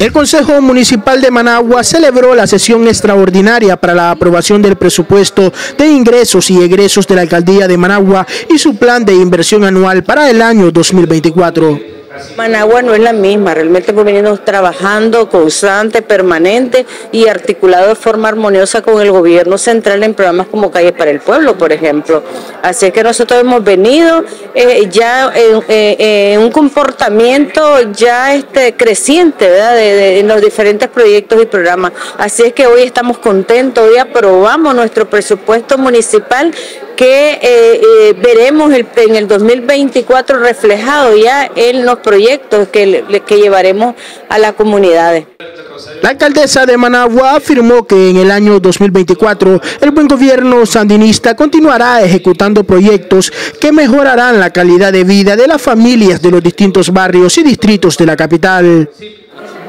El Consejo Municipal de Managua celebró la sesión extraordinaria para la aprobación del presupuesto de ingresos y egresos de la Alcaldía de Managua y su plan de inversión anual para el año 2024. Managua no es la misma, realmente venimos trabajando constante, permanente y articulado de forma armoniosa con el gobierno central en programas como Calles para el Pueblo, por ejemplo. Así es que nosotros hemos venido eh, ya en un comportamiento ya este, creciente en los diferentes proyectos y programas. Así es que hoy estamos contentos, hoy aprobamos nuestro presupuesto municipal que eh, eh, veremos en el 2024 reflejado ya en los proyectos que, que llevaremos a las comunidades. La alcaldesa de Managua afirmó que en el año 2024 el buen gobierno sandinista continuará ejecutando proyectos que mejorarán la calidad de vida de las familias de los distintos barrios y distritos de la capital.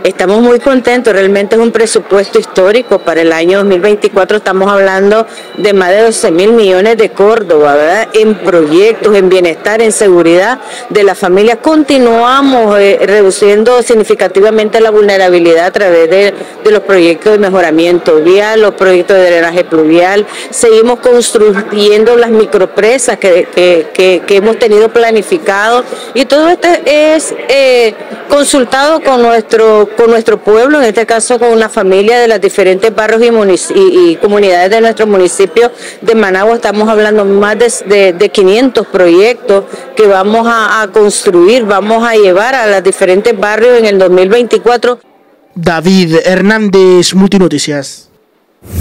Estamos muy contentos, realmente es un presupuesto histórico para el año 2024. Estamos hablando de más de 12 mil millones de Córdoba, ¿verdad? En proyectos, en bienestar, en seguridad de la familia. Continuamos eh, reduciendo significativamente la vulnerabilidad a través de, los proyectos de mejoramiento vial, los proyectos de drenaje pluvial. Seguimos construyendo las micropresas que, hemos tenido planificado y todo esto es eh, consultado con nuestro con nuestro pueblo, en este caso con una familia de los diferentes barrios y, comunidades de nuestro municipio de Managua. Estamos hablando más de, 500 proyectos que vamos a, a construir, vamos a llevar a los diferentes barrios en el 2024. David Hernández, Multinoticias.